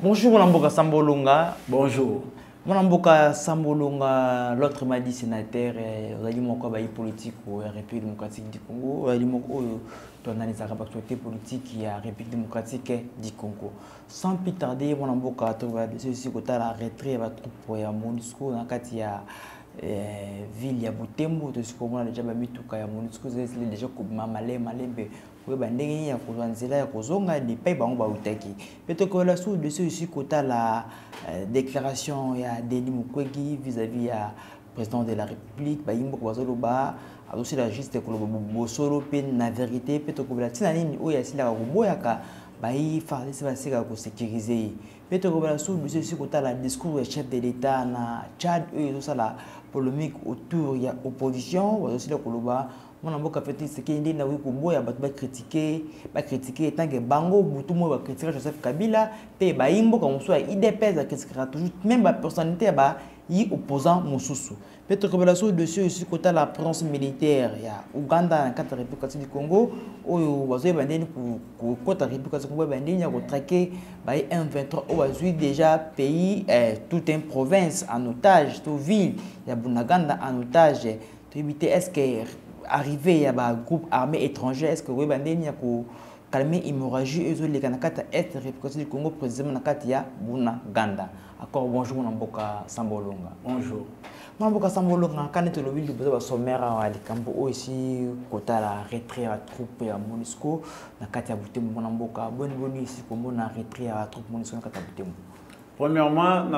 Bonjour Mwanamboka Sambolonga. Bonjour. Mwanamboka Sambolonga, l'autre m'a dit sénateur, vous avez dit mon quoi politique ou République démocratique du Congo, vous avez dit mon euh, oyo toanalizaka baactualité politique ya République démocratique du Congo. Sans plus tarder, mon amboka toba ceci kotala retrait ya batroupe ya MONUSCO ville deja MONUSCO ya kozwa nzela ya kozonga lipai bango bautaki mpe tokoyola sur osi kotala euh, déclaration mukwegi vis-à-vis président de la république bazoloba azosila juste koloba bosolo mpe na vérité mpe tokobela. Ntina nini? Oyo asilaka koboyaka bayi fardc basikaka kosécurize ye. Mpe tokobela sur dossier osi kotala discours ya chef de l'état na tchad oyo ezosala polémique autour ya opposition bazosila koloba mwana mboka feti sekei nde nakoki koboya bato bakritike bakritike etanke bango butu moyo bakritikaka joseph kabila mpe bayi mboka mosusu ya idps bakritikaka toujours même bapersonnalité ya bayi opposant mosusu mpe tokobela so dossier oyo soki kotala prince militaire. Ya uganda na kati ya république du congo oyo bazoyeba ndeni kokota république du congo ndeni ya kotrake bayi m23 oyo bazwi déjà pays eh, tout un province en otage to ville. Ya bunaganda en otage. Toyebi te est ce que arrivé ya bagroupe armé étranger est ce que koyeba ndeni ya kokalme hémorragie oyo ezoleka na kati ya est république du congo précisément kati ya bunaganda. Accord bonjour na mboka sambolonga. Bonjour. Mwana mboka sambolonga kani tolobi liboso basommaire awa likambo oyo esi kotala retrait ya batroupe ya monisco na kati ya butembo mwana mboka ya na ya Premièrement,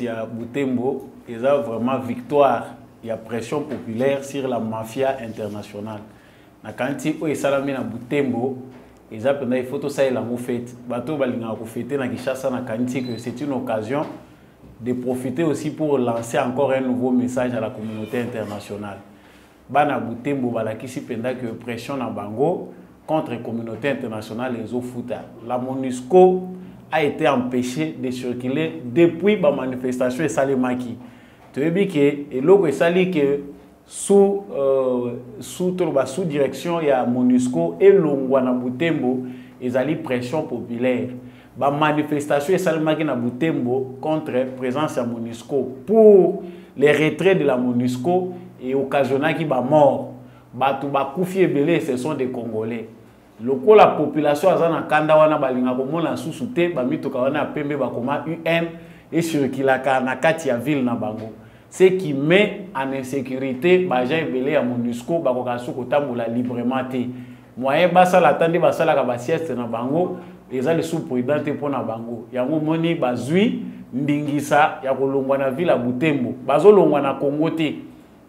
ya Butembo. Ont vraiment victoire. Il y a pression populaire sur la mafia internationale. Na kanti o esalami na Butembo, ils ont pendant il faut tout ça il a fait. Bato balinga ko fêter na Kinshasa na kanti que c'est une occasion de profiter aussi pour lancer encore un nouveau message à la communauté internationale. Bana Butembo balakisi penda que pression na bango contre la communauté internationale les futa. La MONUSCO a été empêché de circuler depuis la manifestation et Salemaki. Tu veux dire que l'eau est que sous euh, sous sous direction il y a MONUSCO et Longwana Butembo ils allaient pression populaire. Ba manifestation et Salemaki na Butembo contre présence de MONUSCO pour les retraits de la MONUSCO et occasionnant qui ba mort. Batu ba kufi ebele ce sont des Congolais. lokola population aza na kanda wana balinga komona susu te bamituka wana ya pembe bakoma un ecirculaka na kati ya ville na bango ce qui met en insécurité baagent ebele ya monusco bakoka su kotambola librement te moyen basala ata nde basalaka basieste na bango eza lisusu prudent te mpo na bango. Yango moni bazwi ndingisa ya kolongwa na ville ya butembo. Bazolongwa na congo te.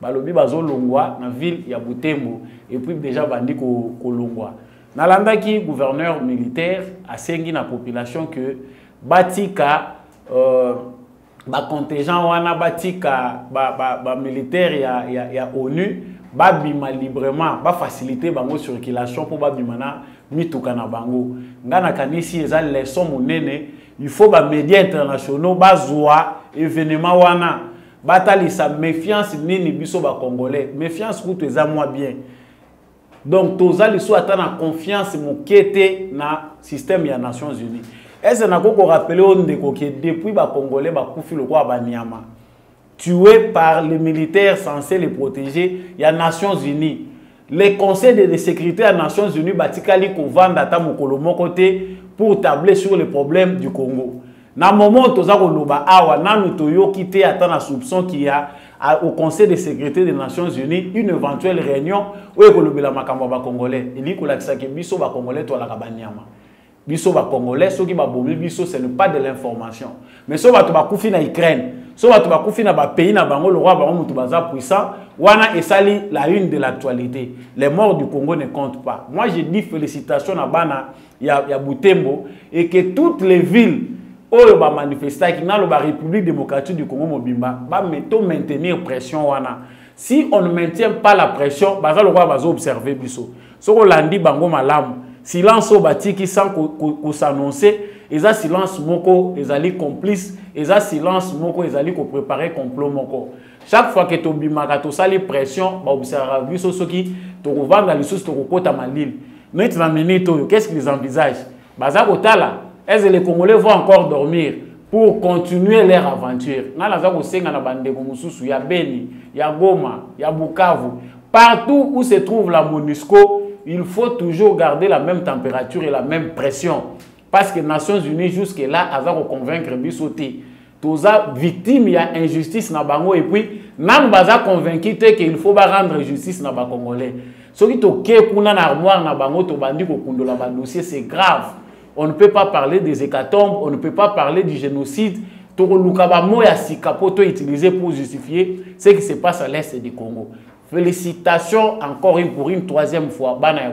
Balobi bazolongwa na ville ya butembo. Epuis déjà bandi kolongwa. Ko nalandaki gouverneur militaire asengi na population que batika euh, bacontingent wana batika bamilitaire ba, ba ya, ya, ya onu babima librement bafacilité bango circulation mpo babima na mituka na bango. Nga nakanisi eza leson monene. Il faut bamédia internationaux bazwa événement wana. Batalisa méfiance nini biso bacongolais méfiance kutu eza mwa bien. Donc toza lisusu ata na confiance moke te na système ya nations unies. Ese nakoki korapele oyo ndeko ke depuis bacongolais bakufi lokola banyama tué par les militaires censés les protéger ya nations unies le conseil de sécurité ya nations unies batikali kovanda ata mokolo pour tabler sur le problème du congo. Na moment toza koloba awa nanu toyoki te ata na soupçon ki ya au Conseil de sécurité des Nations Unies une éventuelle réunion où ekolobela makambo ba congolais. Eli kolakisa ke biso ba congolais to la kabanyama biso ba congolais soki ba bomi biso ce n'est pas de l'information. Mais so bato bakufi na Ukraine so bato bakufi na ba pays na bango le roi bango mutu baza puissant wana esali la une de l'actualité. Les morts du Congo ne comptent pas. Moi je dis félicitations na bana ya, ya Butembo et que toutes les villes oyo bamanifestaki naloba république démocratique du congo mobimba bameto maintenir pression wana. Si on ne maintient pas la pression baza lokola bazoobserve biso. Soki olandi bango malamu silence oyo batiki sans kosannonce eza silence moko ezali complice eza silence moko ezali koprépare complot moko. Chaque fois ke tobimaka tosali pression baobisaka biso soki tokovanda lisusu tokokɔta malili neti na minute oyo qu'est ce qu'ils envisagent? Baza est ce les congolais vont encore dormir pour continuer leur aventure? Ngai naza kosenga na bandeko mosusu ya beni ya goma ya bukavu. Partout où se trouve la monusco il faut toujours garder la même température et la même pression. Parce que nations unies jusque là aza koconvaincre biso te toza victime ya injustice na bango et puis nanu baza convaincu te ke il faut barendre justice na bacongolais. Soki tokei kuna na armoire na bango tobandi kokundola badossier c'est grave. On ne peut pas parler des hécatombes on ne peut pas parler du génocide. Tokoluka bamo ya sika mpo toutiliser pour justifier ce qui se passe à l'est du congo félicitations encore une pour une troisième fois bana ya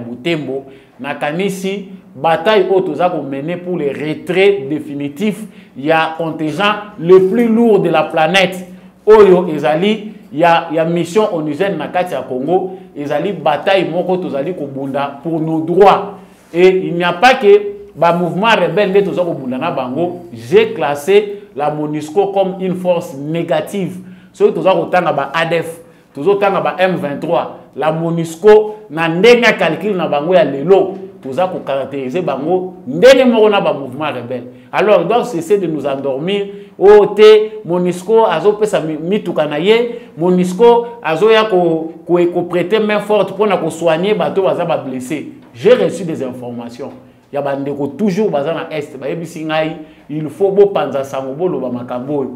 nakanisi bataille oyo toza komene pour le retrait définitif ya contingent le plus lourd de la planète. Oyo ezali ya, ya mission onusene na kati ya congo. Ezali bataille moko tozali kobunda pour nos droits. Et il n'y a pas que bamouvement rebelle nde bango. J'ai classé la monusco comme une force négative. Soki toza kotanga adef tozotanga ba m23. La monusco na ndenge ya calcule na bango ya lelo toza kocaractériser bango ndenge moko na bamouvement rebelle. Alors ils doivent cesser de nous endormir. Oyo oh, te monusco azopesa mituka na ye. Monusco azoya koprêter ko, ko main forte mpona kosoigne bato baza bablessé j'ai reçu des informations. Ya bandeko toujours baza na este bayebisi ngai il faut bopanza sango boloba makambo oyo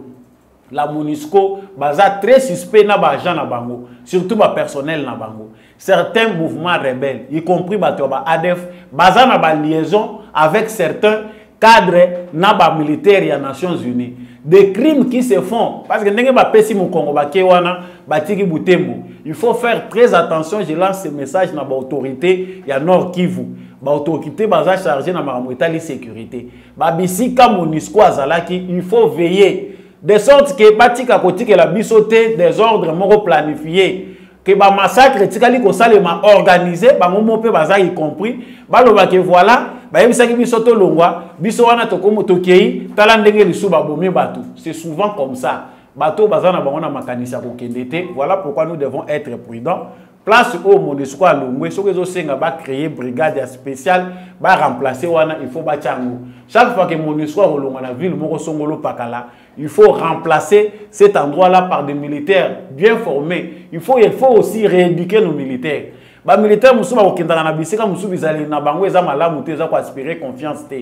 la monusco baza très suspect na na bango surtout bapersonnel na bango. Certains mouvements rebelles y compris bato ya baadef baza na baliaison avec certains cadres na bamilitaire ya nations unies. Des crimes qui se font parce que ndenge bapesi mokongo bake wana batiki butembo il faut faire très attention je lance ce message na baautorité ya nord kivu. Baautorité baza chargé na makambo sécurité. Babisika monusco azalaki il faut veiller de sorte ke batika kotikela biso te des ordres moko planifié ke bamassacre etikali kosalema organisé bango mo mpe baza y compris. Baloba ke voilà bayebisaki biso tolongwa biso wana tokei tala ndenge lisu babomi bato. C'est souvent comme ça. Bato baza na bango na makanisi ya kokende te. Voilà pourquoi nous devons être prudents place oyo monesco alongwe soki ezosenga bacréer brigade ya spéciale baremplace wana il faut batya yango. Chaque fois ke monesco akolongwa na ville moko songolo pakala il faut remplacer cet endroit là par des militaires bien formés. Il faut, il faut aussi rééduquer nos militaires. Bamilitaire mosusu bakokendaka na bisika mosusu bizali na bango eza malamu te eza koaspire confiance te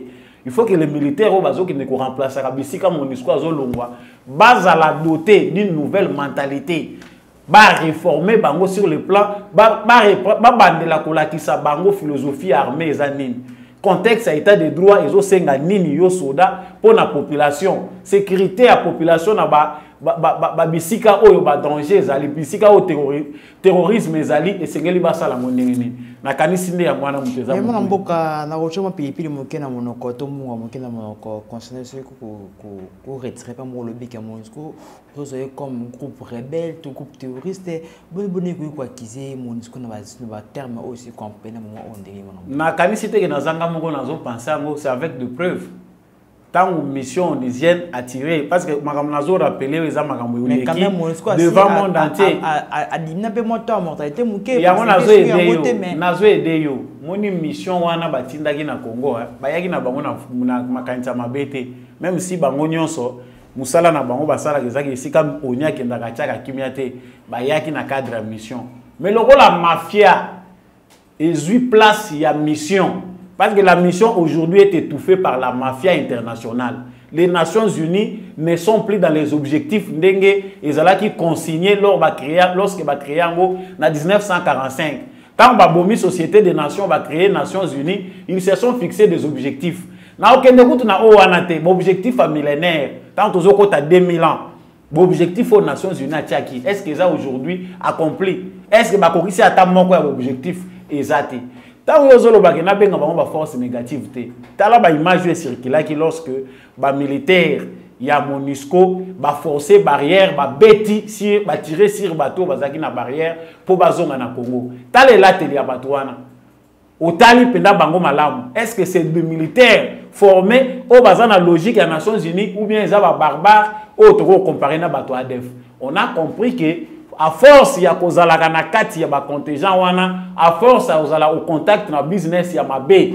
il faut que les militaires oyo bazokende koremplaceaka bisika monisco azolongwa bazala doté d'une nouvelle mentalité baréforme bango sur le plan babandela kolakisa bango philosophie armée eza contexte état de droit ezosenga nini yo soda? Mpo na population. Sécurité ya population na ba, ba, ba oyo badanger ezali. Bisika oyo terrorisme ezali esengeli basala ngo ndenge nini nakanisi nde yango wana moto eza mona mboka na kotyoma pilipili moke na monoko to munga moke na monoko concerné soki koretire mpa moko lobiki ya monisco ozoye comme groupe rebelle to groupe terroriste. Boni boni ekoki koakize monisco na baterme oyo si compre na moment oyo ndenge mana nakanisi teke nazanga moko nazopense yango c'est avec de ntango mission onusienne attiré parce que makambo nazorappele oyo eza makambo devant monde entier. adimina mpe mwa to ya mortalité moke yango nazoede yo moni mission wana batindaki na congo bayaki na bango na makanisi ya mabe te. Même si bango nyonso mosala na bango basalaka ezaki esika oni akendaka tiaka kimia te bayaki na cadre ya mission. Mais lokola mafia ezwi place ya mission Parce que la mission aujourd'hui est étouffée par la mafia internationale. Les Nations Unies ne sont plus dans les objectifs ndenge ezalaki consigné lors ba créer en 1945. Quand ba bomi société des nations va créer Nations Unies, ils se sont fixés des objectifs. Na okende kutu na objectif à millénaire. Tant aux okota 2000 ans. Objectif aux Nations Unies. Est-ce que ça aujourd'hui accompli? Est-ce que ba kokisi ata moko ya objectif? Ezati? Ntango ozolobaki nabenga bango baforce négative te. Tala baimage esirkulaki lorsque bamilitaire ya monusco baforce barrière babeti sur batire sur bato oyo bazalaki na barrière mpo bazonga na congo. Tala elateli ya bato wana otali mpenza bango malamu. Est ce que c'est des militaires formés oyo baza na logique ya nations unies ou bien eza babarbare oyo tokokompare na bato adef on a compris que à force ya kozalaka na kati ya bacontingent wana. À force ya kozala au contact na business ya mabe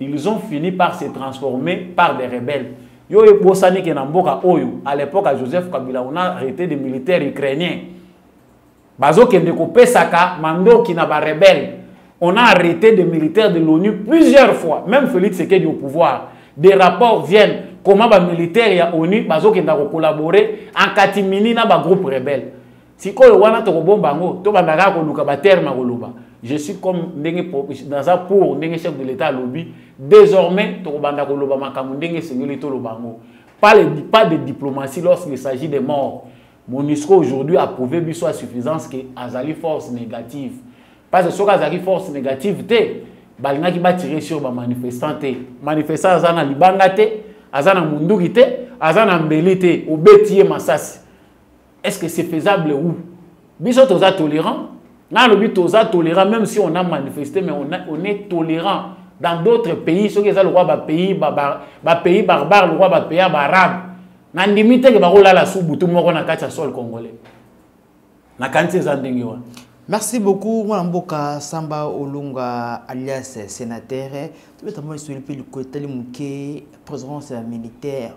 ils ont fini par se transformer par des rebelles. Yo ebosani ke na mboka oyo à l'époque ya joseph kabila on a arrêté des militaires ukrainiens. Bazokende kopesaka mandoki na barebelle on a arrêté des militaires de l'onu plusieurs fois. Même félix sekedi au pouvoir. Des rapports viennent. Comment bamilitaire ya onu bazokenda kocollaborer en katimini na bagroupe rebelle sikoyo wana tokobomba yango tobanda kaka koluka baterme koloba je suis comme ndenge naza pour chef de l'état alobi. Désormais tokobanda koloba makambo ndenge esengeli toloba yango. Pas, de diplomatie lorsqu'il s'agit de morts. Monisco aujourd'hui a prouvé biso à suffisance ke azali force négative. Parce que soki azalaki force négative te balingaki batire sur bamanifestant te. Manifestant aza na libanga te aza na munduki te aza na mbeli te obeti ye masasi est ce que c'est faisable où biso toza tolérant. Nga alobi toza tolérant même si on a manifesté mais on, a, est tolérant. Dans d'autres pays soki eza lokwa bapays bapays barbare lokwa bapays ya baarabe nandimi teke bakolala su butu moko na kati ya sol congolais. Nakanisi eza ndenge wana merci beaucoup samba olunga alias sénateur. Présence ya militaire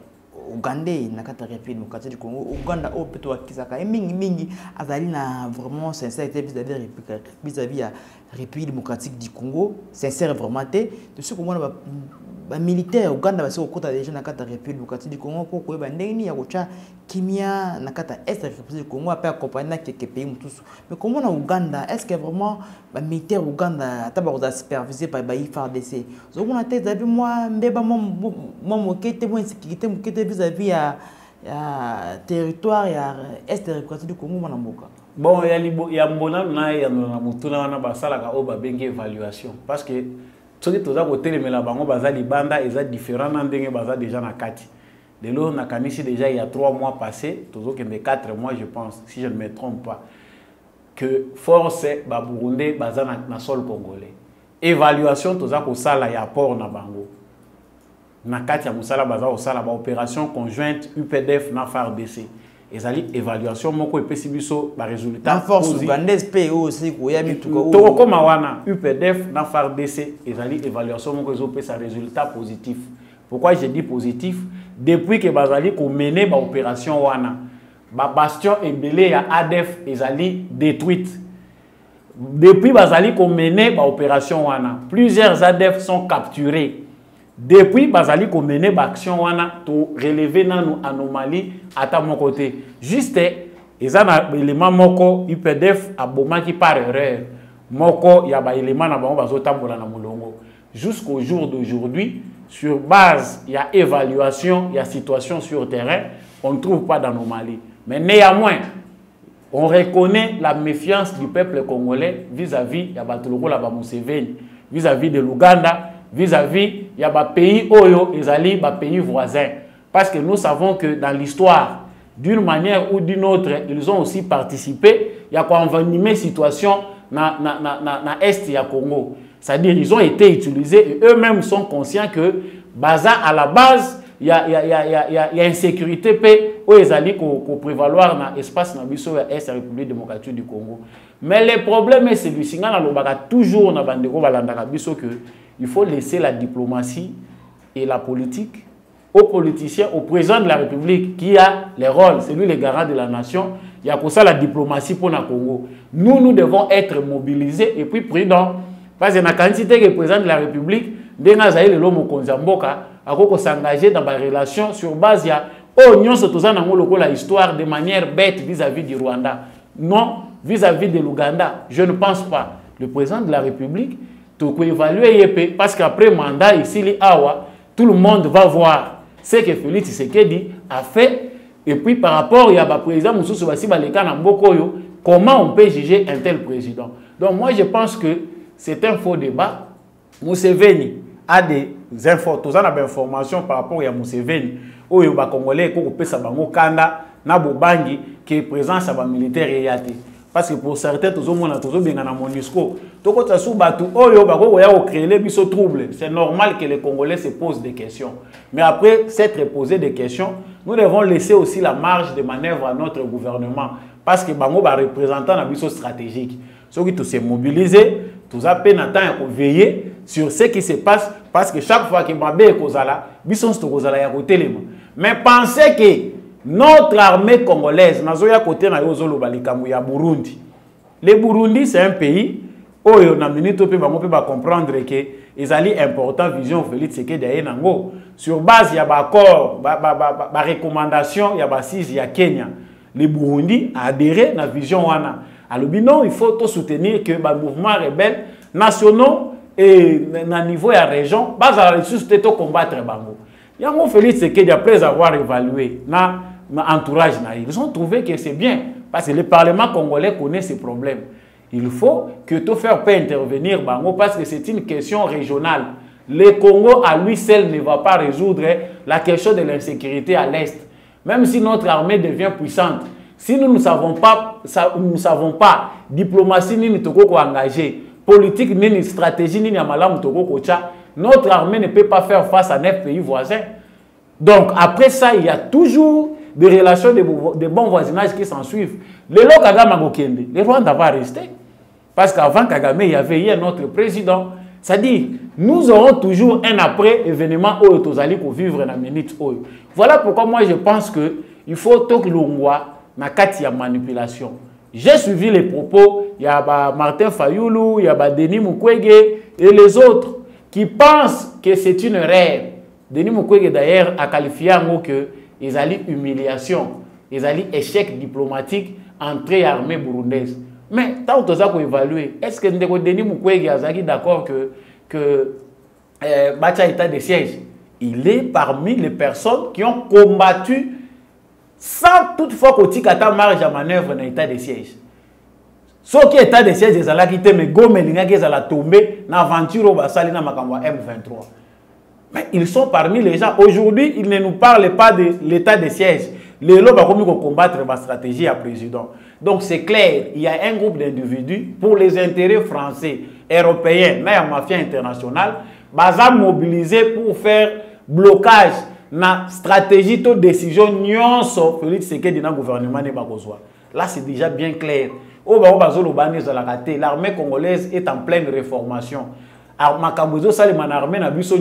ugandais na kati ya république démocratique du congo. Uganda oyo mpe towakisaka ye mingimingi azali na vraiment sincérité vis-à-vis vis-à-vis ya république démocratique du congo. Sincère vraiment te. Tosi komona bamilitaire ya uganda basi kokota déjà na kati ya république démocratique du congo mpo koyeba ndenge nini ya kotya kimia na kati ya est ya république du congo ape accompagne na keke pays mosusu. Mais komona uganda est ce que vraiment bamilitaire uganda ata bakozala supervisé par baifrdc ozomona te ezali mwa mbeba mwa moke te mwa insécurité moke te vis-à-vis ya ya territoire ya est ya république du congo mwana mboka. Bon ya, ya mbonano na ye yanola na motuna wana basalaka oyo babengi évaluation. Parce que soki toza kotelemela bango baza libanda eza différent na ndenge baza déjà na kati. Lelo nakanisi déjà il y a trois mois passé tozokende quatre mois je pense si je ne me trompe pas que force baburundais baza na, na sol congolais. Évaluation toza kosala ya port na bango. Na kati ya mosala baza kosala baopération conjointe updf na fardc ezali évaluation moko epesi biso baresultat tokokóma wana. Updf na fardc ezali évaluation moko ezopesa résultat positif pourquoi je dis positif? Depuis ke bazali komene baopération wana babastion ebele ya adf ezali détruite. Depuis bazali komene baopération wana plusieurs adf sont capturés depuis bazali komene baaction wana toreleve nanu anomalie ata moko te juste eza na baelema moko updf abomaki par erreur. Moko ya baelema na bango bazotambola na molongo. Jusqu'au jour d'aujourd'hui sur base ya évaluation ya situation sur terrain on ne trouve pas d'anomalie. Mais néanmoins on reconnaît la méfiance du peuple congolais vis-à-vis bamuseveni vis-à-vis de l'uganda vis-à-vis ya bapays oyo ezali bapays voisins. Parce que nous savons que dans l'histoire d'une manière ou d'une autre ils ont aussi participé. Ya koenvenimer situation na, na, na, na, na est ya congo. C'est-à-dire ils ont été utilisés et eux-mêmes sont conscients que baza à la base ya, ya, ya, ya, ya, ya insécurité mpe oyo ezali koprévaloir na espace na biso république démocratique du congo. Mais le problème est celui-ci. Ngai nalobaka toujours na bandeko balandaka biso que il faut laisser la diplomatie et la politique aux politiciens, au président de la République qui a les rôles, c'est lui le garant de la nation. Il y a pour ça la diplomatie pour le Congo. Nous, nous devons être mobilisés et puis prudents. Parce que la quantité que le président de la République, Denga Zahir Lomo Konzamboka, a s'engager dans des relations sur base nous sommes la histoire de manière bête vis-à-vis du Rwanda. Non, vis-à-vis de l'Ouganda, je ne pense pas. Le président de la République, tu peux évaluer parce qu'après mandat ici, Awa, tout le monde va voir ce que Félix Tshisekedi a fait. Et puis par rapport à la président Moussou Bassi Baleka Nambokoyo, comment on peut juger un tel président? Donc moi je pense que c'est un faux débat. Mousseveni a des informations par rapport à Mousseveni. Oyo ba Congolais ko pesa bango kanda na bobangi que présence ba militaire yate. Parce que pour certains tozomona tozobenga na monusco tokota su bato oyo bakokoya kocréele biso trouble. C'est normal que les congolais se posent des questions. Mais après s'être posé des questions nous devons laisser aussi la marge de manœuvre à notre gouvernement. Parce que bango bareprésentant na biso stratégique. Soki tose mobilize toza mpe na temps ya koveille sur ce qui se passe. Parce que chaque fois que mabe ekozala biso nyonso tokozala ya kotelema. Mais pensez que notre armée congolaise nazoya côté na yo ozoloba likambo ya burundi. Le burundi c'est un pays oyo na minute mpe bango mpe bacomprendre ke ezali important vision félix sekedi aye nango sur base ya baaccord barecommandation ba, ba, ba ya basise ya kenya le burundi adhéré na vision wana. Alobi non il faut tosoutenir que bamouvement rebelle nationaux et na niveau ya région bazala lisusu te tocombattre bango yango félix sekedi après avoir évalué na entourage ils ont trouvé que c'est bien parce que le parlement congolais connaît ces problèmes il faut que tout faire peut intervenir parce que c'est une question régionale. Le Congo à lui seul ne va pas résoudre la question de l'insécurité à l'est. Même si notre armée devient puissante si nous ne savons pas nous ne savons pas diplomatie nini toko engagé politique nini stratégie toko kocha notre armée ne peut pas faire face à neuf pays voisins donc après ça il y a toujours des relations de, bon voisinage qui s'en suivent. Le le Rwanda va rester. Parce qu'avant Kagame, il y avait hier notre président. C'est-à-dire, nous aurons toujours un après événement où Tozali pour vivre dans minute. Voilà pourquoi moi je pense que il faut que na kati ya manipulation. J'ai suivi les propos, il y a Martin Fayoulou, il y a Denis Mukwege et les autres qui pensent que c'est une erreur. Denis Mukwege d'ailleurs a qualifié en que ezali humiliation ezali échec diplomatique entrée armée burundaise. Mais ntango toza koévalue est ce que denis mukwege azalaki d'accord que, que euh, batia état de siège? Il est parmi les personnes qui ont combattu sans toutefois kotika ata marge ya manœuvre na état de siège soki état de siège ezalaki te mais gome elingaki ezala tombe na aventure oyo basali na makambo ya m23 Mais ils sont parmi les gens. Aujourd'hui, ils ne nous parlent pas de l'état de siège. Ont combattre ma stratégie à président. Donc c'est clair, il y a un groupe d'individus pour les intérêts français, européens, mais la mafia internationale, baza mobilisé pour faire blocage na stratégie de décision nyonso Félix Sekedi na gouvernement. Là c'est déjà bien clair. L'armée congolaise est en pleine réformation. makambo ezosalema na armée na biso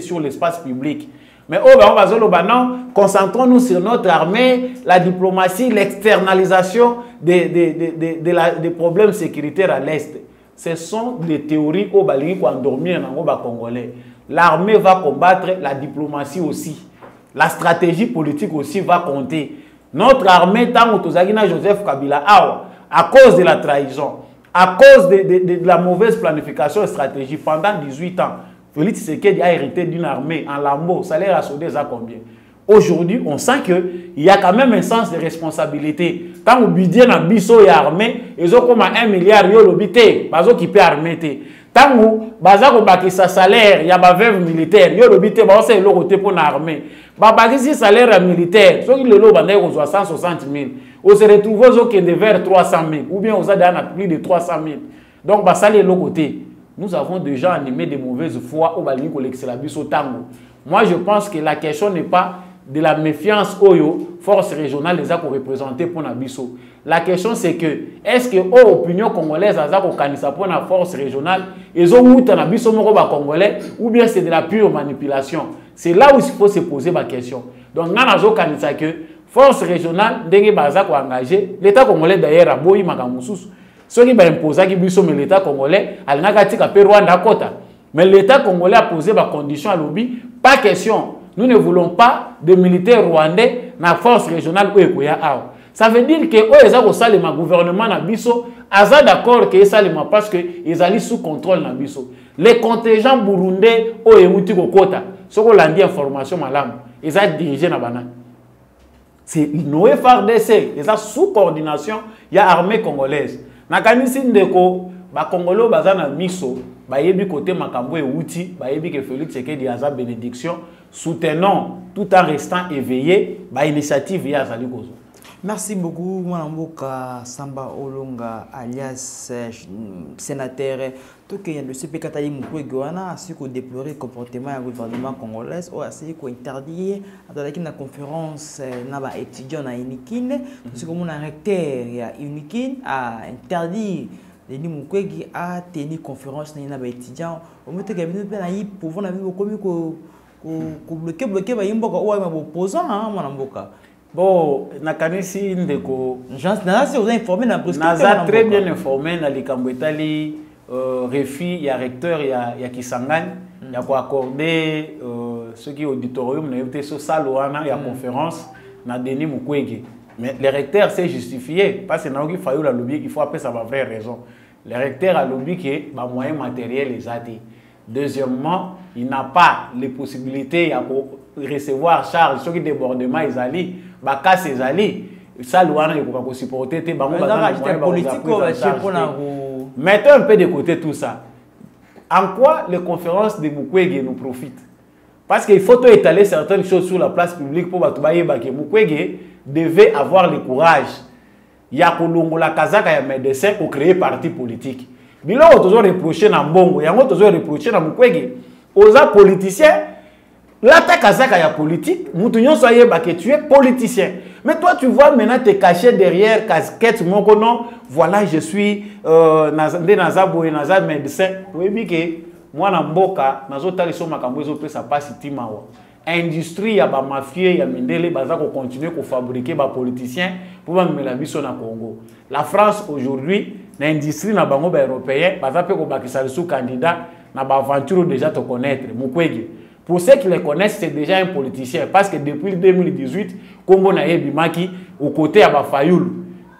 sur l'espace public. Mais oyo bango bazoloba non concentrons nous sur notre armée la diplomatie l'externalisation des, des, des, des, la, des problèmes sécuritaires à l'est. Ce sont des théories oyo balingi koendormir nango bacongolais l'armée va combattre la diplomatie aussi. La stratégie politique aussi va compter. Notre armée ntango tozalaki na joseph kabila awa à cause de la trahison à cause de, la mauvaise planification et stratégie pendant 18 ans, Félix Tshisekedi a hérité d'une armée en lambeau, salaire à soudé à combien? Aujourd'hui, on sent qu'il y a quand même un sens de responsabilité. Quand vous budget na biso et armée, ils ont comme un milliard yo lobité, bazo qui peut armée Tant vous baza ko bakisa salaire, il y a ba veuve militaire, yo lobité ba c'est le côté pour l'armée. Ba bakisi salaire militaire, so ki le lo bandai ko 160 000. On se retrouve qui vers 300 000 ou bien aux adhérents à plus de 300 000. Donc, ça, l'autre côté. Nous avons déjà animé de mauvaises foi au Balingi Kolexelabis au Tango. Moi, je pense que la question n'est pas de la méfiance aux forces régionales les a représentées pour Nabiso. La question c'est que est-ce que aux opinions congolaises a kanisa pour la force régionale ils ont eu Nabiso moko ba congolais ou bien c'est de la pure manipulation? C'est là où il faut se poser ma question. Donc, on a kanisa que force régionale ndenge baza koengage l'état congolais d'ailleurs aboyi makambo mosusu soki baimposaki biso mais l'état congolais alingaki atika mpe rwanda akota mais l'état congolais a posé bacondition alobi pas question nous ne voulons pas de militaire rwandais na force régionale oyo ekoya awa. Ça veut dire que oyo eza kosalema gouvernement na biso aza d'accord ke esalema parce que ezali sous contrôle na biso. Les contingents burundais oyo euti kokota soki olandi information malamu eza dirige na banani c'est Noé FARDC, et ça sous coordination, il y a armée congolaise. Nakanisi ndeko, ba Congolo bazana miso, ba yebi côté makambo et outil, ba yebi que Félix Tshisekedi aza bénédiction, soutenons tout en restant éveillé, ba initiative ya azali. Merci beaucoup, Mwanamboka Samba Olonga, alias euh, sénateur. Tout que le a su déplorer le comportement du gouvernement congolais, ou a su interdire dans la conférence ba étudiant na Unikin, parce que mon recteur ya Unikin a interdit a conférence na bino pe na yi pouvoir komi ko ko bloquer bloquer ba yimboka ou ba opposant hein Mwanamboka. bon nakanisi ndeko naza très bien informé na likambo etali euh, refi ya recteur ya, ya kisangani mm. ya koaccorde euh, soki auditorium nayebi te so sale wana ya mm. conférence na denis mukwege mais le recteur s'est justifié parce que nayoki fayulu alobi il faut apesa bavraie raison le recteur alobi ke bamoyen matériel eza te deuxièmement il n'a pas les possibilités ya recevoir charge soki débordement ezali bakasi ezali sale wana ekoka kosupporte te bango mettons un peu de côté tout ça. En quoi les conférences de mukwege nous profitent? Parce qu'il faut étaler certaines choses sur la place publique pour ke mukwege devait avoir le courage. Ya kolongola kazaka ya médecin kocréer parti politique biloko tozo reproche na mbongo yango tozo reproche na mukwege. Oza politicien. Lata kazaka ya politique. Mutu nyonso ayeba que tu es politicien. Mais toi tu vois maintenant te cacher derrière casquette moko non? Voilà je suis euh, nde naza boye naza médecin. Oyebi ke mwana mboka nazotalisa makambo ezopesa mpasi ntima awa industrie ya bamafie ya mindele baza kocontinue kofabrike bapoliticien mpo bamemela biso na congo la france aujourd'hui na industrie na bango baeuropéen baza mpe kobakisa lisu candidat na baaventure déjà toconnaître mokwege Pour ceux qui le connaissent, c'est déjà un politicien. Parce que depuis 2018, Kombo Naye Bimaki, aux côtés de Fayoul,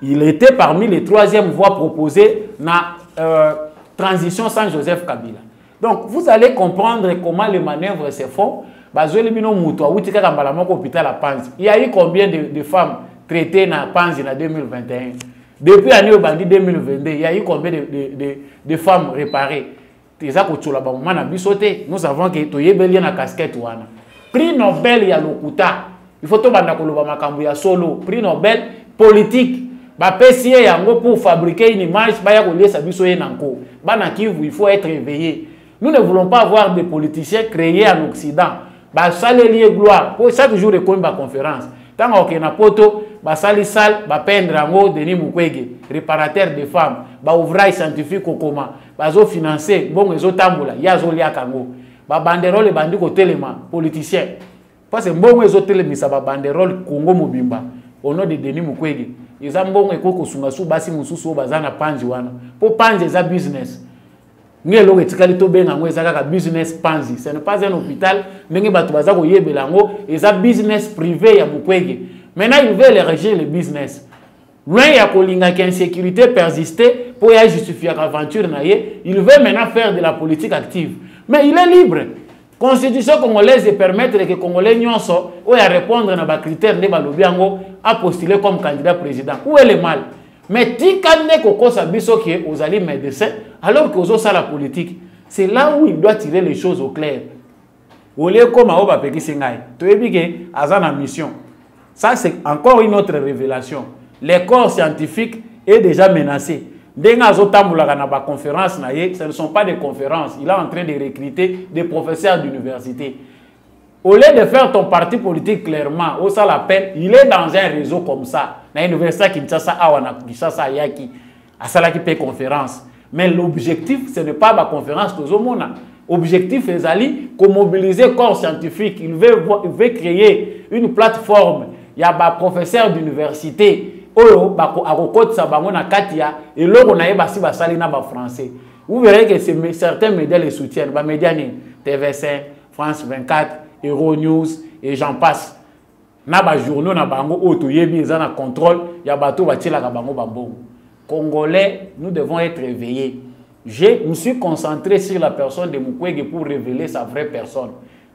il était parmi les troisièmes voies proposées la euh, transition sans Joseph Kabila. Donc, vous allez comprendre comment les manœuvres se font. Il y a eu combien de, de femmes traitées dans Panzi en 2021 Depuis l'année 2022, il y a eu combien de, de, de, de femmes réparées? Eza kotshola bamoma na biso te. Nous savons ke toyebeli ye na casquette wana. Prix nobel ya lokuta. Il faut tobanda koloba makambo ya solo. Prix nobel politique. Bapesi ye yango pour fabriquer une image baya koliesa biso ye na nko. Bana kivu il faut être éveillé. Nous ne voulons pas avoir des politiciens créés en occident basaleli ye gloire. Po chaque jour ekomi baconférence ntango okende na poto basali sale bapendre yango denis mukwege réparateur de femmes. Baouvrage scientifique kokoma bazofinance bongo ezotambola ye azoliaka yango. Babanderole ebandi kotelema politicien. Parce mbongo ezotelemisa babanderole kongo mobimba au nom de denis mukwege. Eza mbongo ekoki kosunga su basi mosusu oyo baza na panzi wana. Mpo panzi eza business nge eloko etikali tobenga business panzi. Ce n'est pas un hôpital ndenge bato baza koyebela business privé maintenant il veut élargir le business. Loin ya kolingaka insécurité persister mpo ya justifiaka aventure na il veut maintenant faire de la politique active. Mais il est libre. Constitution congolaise permettre ke congolais nyonso oyo arépondre na bacritère nde balobi yango apostule comme candidat président. Où est le mal? Mais tika nde kokosa biso ke ozali médecin alors que ozosala politique c'est là où il doit tirer les choses au clair. Olie ekóma oyo bapekisi ngai toyebi ke aza na mission. Ça c'est encore une autre révélation. Les corps scientifiques est déjà menacé. Ndenge azotambolaka na baconférence na ye ce ne sont pas des conférences. Il est en train de recruter des professeurs d'université. Au lieu de faire ton parti politique clairement osala peine il est dans un réseau comme ça na université kinshasa awa na kinshasa ayaki asalaki mpe conférence. Mais l'objectif ce n'est pas baconférence tozomona. Objectif ezali komobiliser corps scientifique. Il veut, il veut créer une plateforme. Ya baprofesseur d'université oyo akokotisa bango na kati ya eloko na ye basi basali na bafrançais vous verrez que certains médias les soutiennent. Bamédia nini? Tv5 france 24 euronews et j'en passe na bajournaux na bango oyo toyebi eza na contrôle ya bato batielaka bango bambongo congolais nous devons être éveillés je me suis concentré sur la personne de mukwege pour révéler sa vraie personne.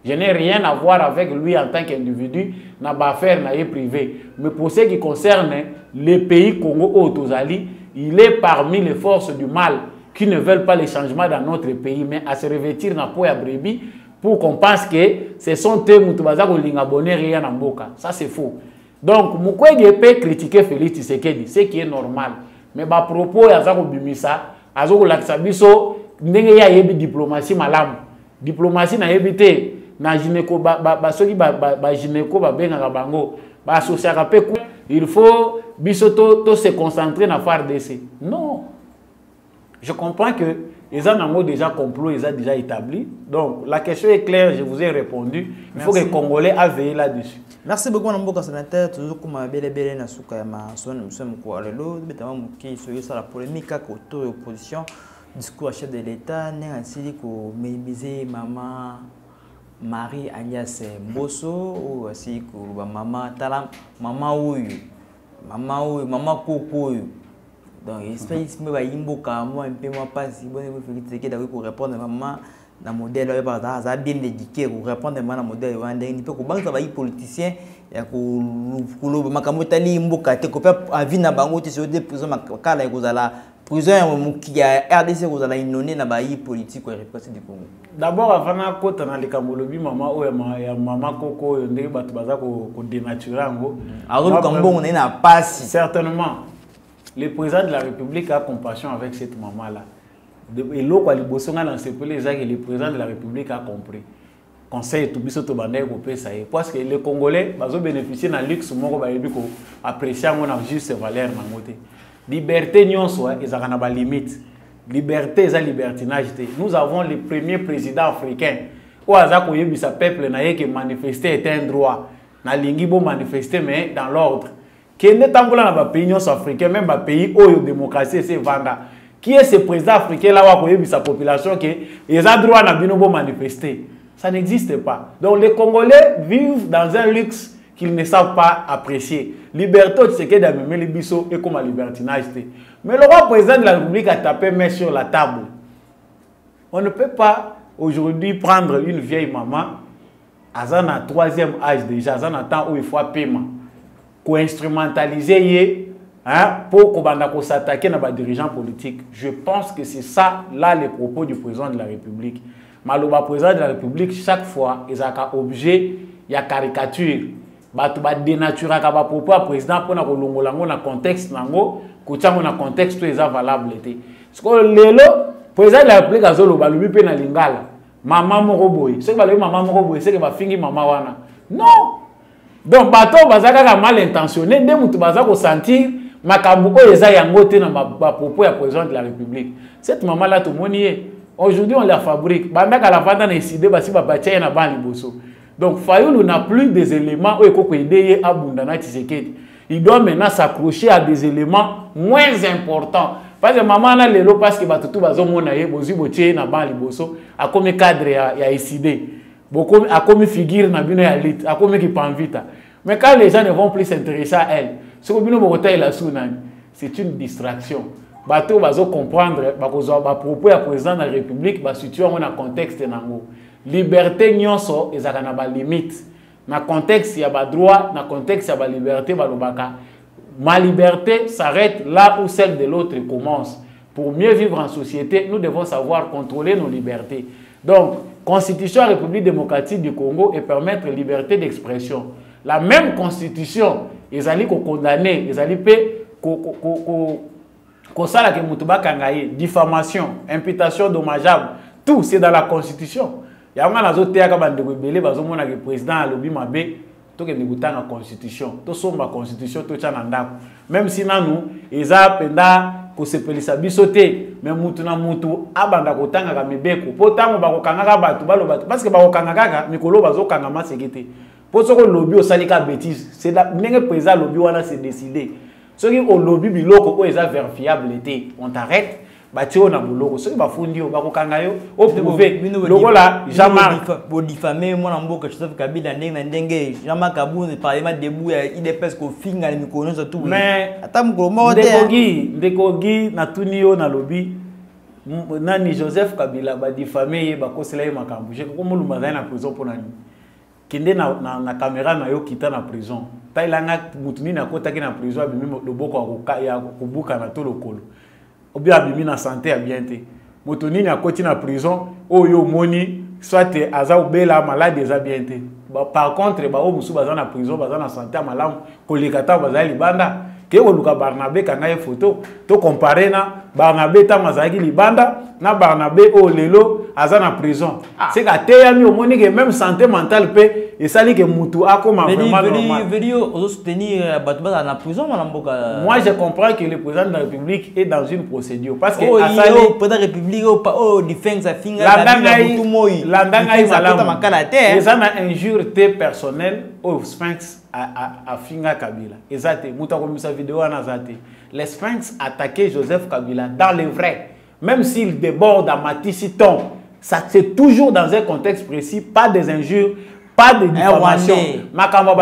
Je n'ai rien à voir avec lui en tant qu'individu, n'a pas affaire n'a privé. Mais pour ce qui concerne les pays Congo Otozali, il est parmi les forces du mal qui ne veulent pas les changements dans notre pays, mais à se revêtir dans peau à brebis pour qu'on pense que ce sont eux qui sont Ça, c'est faux. donc mukwege mpe critiquer félix tshisekedi ce qui est normal. Mais bapropos oyo aza kobimisa aza kolakisa biso ndenge ye ayebi diplomatie malamu diplomatie nayebi te. Na gynéco basoki bagynéco babengaka bango. Baasosiaka mpe il faut biso to se concentrer na fardc non. Je comprends que les gens déjà complot, ils ont déjà établi. Donc la question est claire, je vous ai répondu. Il Merci. faut que les Congolais aient là-dessus. Merci beaucoup, Namboka Sénateur. Toujours comme belle belle na suka ya mason, nous sommes quoi? Lelo, betama muki soyo sa la polémique autour de l'opposition, discours à chef de l'État, né ainsi ko minimiser maman Marie Agnès Mbosso ou ainsi ko maman tala maman oyo, maman oyo, maman koko. Donc espèce mpe bayimboka mwa mpe mwa mpasi bone félix tshisekedi akoki korépondre mama na modèle oyo baza aza bien éduqué korépondre ma na modèle wana ndenge nini mpe kobangisa bayi politicien ya koloba makambo etali mboka te kope avi na bango te soyo te prison makala ekozala prison ya mokili ya rdc ekozala na bayi politique ya république du congo. D'abord avant nakota na likambo olobi mama oyo ya mama koko oyo ndenge bato baza kodenature yango azoluka mbongo na ye na pasi certainement le président de la République a compassion avec cette maman-là. Et pays, le président de la République a compris. Conseil tout biso to bandai ko pesa ye parce que les Congolais bazo bénéficier na luxe moko ba yebi ko apprécier ngona juste valeur na ngote. Liberté nyonso ezaka na ba limite. Liberté eza libertinage te. Nous avons le premier président africain o aza ko yebisa peuple na ye que manifester est un droit. Na lingi bo manifester mais dans l'ordre. Kende tambola na bapays nyonso africain même bapays oyo démocratie ese evanda qui est ce président africain là koyebisa population ke eza droit na bino bomanifester ça n'existe pas. Donc les congolais vivent dans un luxe qu'ils ne savent pas apprécier. Liberté tshisekedi amemeli biso ekoma libertinage mais le roi président de la république a tapé main sur la table. On ne peut pas aujourd'hui prendre une vieille maman aza na troisième âge déjà aza na temps oyo il faut ye hein, pour kobanda s'attaquer na ba dirigeants politiques. Je pense que c'est ça là les propos du président de la république. Maloba président de la république chaque fois ezalaka objet ya caricature. Bato badenaturaka bapropos ya président mpona kolongola yango na contexte nango kotia yango na contexte oyo eza valable te sikoyo lelo président de la république azoloba alobi mpe na lingala. Mama moko boye. Soki balobi mama moko boye seke bafingi mama wana. Non donc bato oyo baza kaka mal intentionné. Nde moto baza kosentir makambo oyo eza yango te na bapropos ya président de la république. Cette mama la tomoni ye aujourd'hui on la fabrique. Bandaka lavanda na eside basi babatia ye na ban liboso. Donc fayulu n'a plus des éléments oyo ekokoede ye abunda na tisekedi il doit maintenant s'accrocher à des éléments moins importants. Parce que mama wana lelo parce que bato tu bazomona ye bozwi botie ye na ban liboso akomi cadre ya, ya eside akomi figure na bino ya lit akomi kipanvita mais quand les gens ne vont plus s'intéresser à elle soko bino bokotalela su nani c'est une distraction. Bato bazo comprendre bakozwa bapropos ya président de la république basitue yango na contexte nango. Liberté nyonso ezalaka na balimite na contexte ya badroit na contexte ya baliberté balobaka. Ma liberté s'arrête là où celle de l'autre commence. Pour mieux vivre en société nous devons savoir contrôler nos libertés. Donc constitution ya république démocratique du congo et permettre liberté d'expression. La même constitution ezali kokondamne ezali mpe kosalaka moto bakanga ye. Diffamation imputation dommageable tout c'est dans la constitution. Yango nazoteyaka bandeko ebele bazomonaka président alobi mabe tokende kotanga constitution. Tosomba constitution totya na ndako. Même si nanu eza mpenza kosepelisa biso te me mutu na mutu abanda kotangaka mibeko. Mpo ntango bakokangaka bato baloba parce que bakokanga kaka mikolo bazokanga maseke te. Mpo soki olobi osali ka bétise ndenge président alobi wana c'est décidé. Soki olobi biloko oyo eza verifiable te on t'arrête batie oyo na boloko. Soki bafundi yo bakokanga yo oprouve. lokola jean-marc bodifame mwana mboka joseph kabila ndenge na ndenge jean-marc abune parlement debu ya idps kofinga na mikolo nyonso tu ata mokolo moko te ndekogi ndekogi natuni yo nalobi nani joseph kabila badifame ye bakosela ye makambo. Je komolumba azali na prison mpo na nini kende na, na, na caméra na yo kita na prison. Talelanga mutu nini akotaki na prison abimi loboko ya kobukana to lokolo obi abimi na santé ya bien te. Moto nini akoti na prison oyo omoni soit aza obela malade eza bien te. Par contre baoyo mosusu baza na prison baza na santé ya malamu. Koleka ntango baza libanda ke koluka barnabe kanga ye photo tocompare na barnabe ntango azalaki libanda na barnabe oyo lelo aza na prison. Seke ateyami omoni ke même santé mentale mpe esali ke mutu wana mboka? Moi je comprends que le président de la république est dans une procédure parce que oyo asali président république oyo pa- oyo defense afinga landa Kabila ngai te eza na injure te personnel oyo sphinx a- a- afinga kabila. Eza te moto akomisa video wana aza te le sphinx attaqué joseph kabila dans le vrai. Même s'il déborde à matisi ton ça c'est toujours dans un contexte précis pas des injures pas de diffamation makambo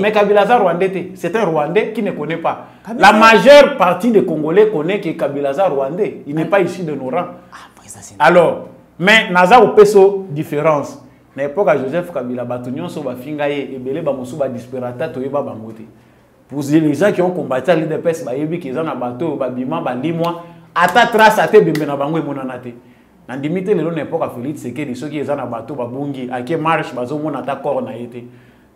mais kabila aza rwandais c'est un rwandais qui ne connaît pas. Kabila- la majeure partie des congolais connaît que kabila aza rwandais. Il n'est pas issu de nos rangs Ah, c'est- alors mais naza kopeso différence na époque ya joseph kabila bato nyonso bafinga ye ebele bamosusu badisperata toyeba bango te. Pour les gens qui ont combattu à l'idps bayebi ke eza na bato oyo babima balimwa ata trace ate ebembe na bango emonana te. Nandimi te lelo na époque ya félix sekedi soki eza na bato babungi ake marche bazomona ata corps na ye te.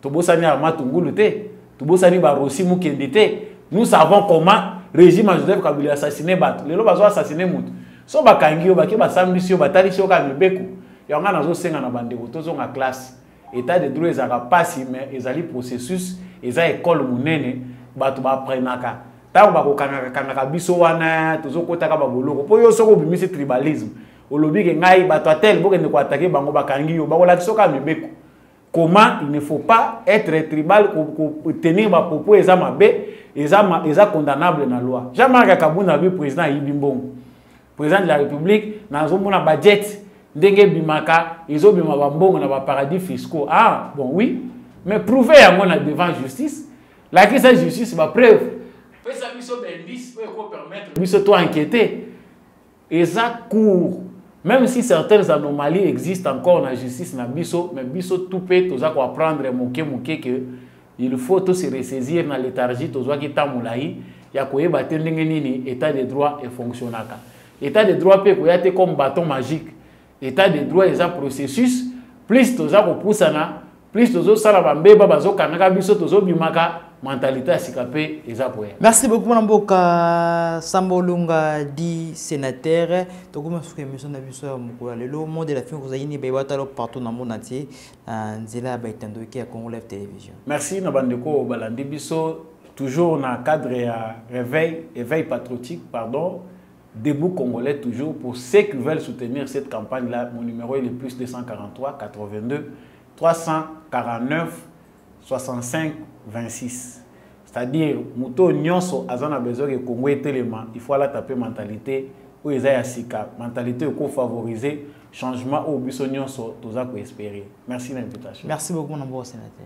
Tobosani ya matungulu te tobosani barosi mokende te. Nous savons comment régime ya joseph kabila assassine bato. Lelo bazo assassine motu so bakangi yo bake basambisi yo batalisi yo kaka mibeko yango nazosenga na bandeko tozonga classe. État de droit ezalaka mpasi mais ezali processus eza ekole monene. Bato baprenaka. Ntango bakokangaka biso wana tozokotaka baboloko. Mpo yo soki obimisi tribalisme olobi ke ngai bato atel bokende koatake bango bakangi yo bakolakisa yo kaka mibeko. Comment il ne faut pas être tribal ko- ko- tenir bapropos eza mabe eza, condamnable na loi. Jean-marc kabunda abi président ayibi mbongo. Président de la république nazomona budget ndenge ebimaka ezobima bambongo na baparadis fiscaux. Ah bon oui. Mais prouve yango na devant justice lakisa justice bapreuve pesa biso baindice oyo ekopermettre biso to enquêter. Eza court. Même si certaines anomalies existent encore na justice na biso mais biso tout mpe toza koapprendre moke moke ke il faut to se ressaisir na léthargie tozwaki ntan molai ya koyeba te ndenge nini état de droit efonctionnaka état de droit mpe ekoya te comme bâton magique état de droit eza processus. Plus toza kopusana plus tozosala bambeba bazokangaka biso tozobimaka mentalité ya sika mpe eza koya merci beaucoup mwana mboka. Samba olunga di suka émission na biso ya mokolo lelo. Monde de la fin kozali partout na monde entier. Na nzela ya baetandoki ya congo live télévision. Merci na bandeko oyo balandi biso. Toujours na cadre ya réveil éveil patriotique pardon Debout Congolais toujours, pour ceux qui veulent soutenir cette campagne-là, mon numéro est le plus 243 82 349 65 26. C'est-à-dire, Mouto Nyonso, Azana besoin et Congo élément, il faut aller taper mentalité, ou ils sika, mentalité qu'on favoriser, changement au Busso Nyonso, tout ça qu'on espérer. Merci l'invitation. Merci beaucoup, mon beau sénateur.